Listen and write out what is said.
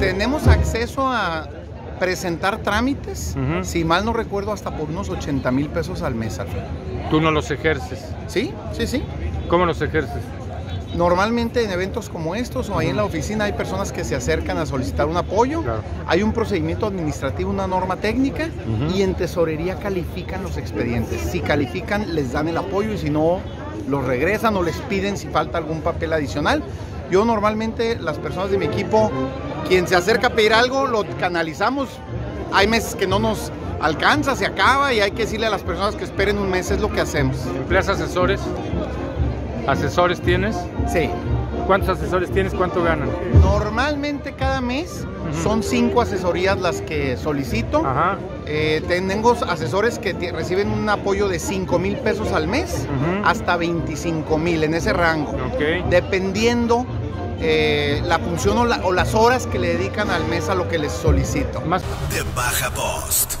Tenemos acceso a presentar trámites, si mal no recuerdo, hasta por unos 80 mil pesos al mes. Alfredo. Tú no los ejerces. ¿Sí? Sí, sí. ¿Cómo los ejerces? Normalmente en eventos como estos o ahí en la oficina hay personas que se acercan a solicitar un apoyo. Claro. Hay un procedimiento administrativo, una norma técnica y en tesorería califican los expedientes. Si califican, les dan el apoyo y si no, los regresan o les piden si falta algún papel adicional. Yo normalmente, las personas de mi equipo, quien se acerca a pedir algo, lo canalizamos. Hay meses que no nos alcanza, se acaba y hay que decirle a las personas que esperen un mes, es lo que hacemos. ¿Empleas asesores? ¿Asesores tienes? Sí. ¿Cuántos asesores tienes? ¿Cuánto ganan? Normalmente cada mes son cinco asesorías las que solicito. Ajá. Eh, tengo asesores que reciben un apoyo de 5 mil pesos al mes hasta 25 mil en ese rango, Ok. dependiendo eh, la función o, la- o las horas que le dedican al mes a lo que les solicito. Más De Baja Post.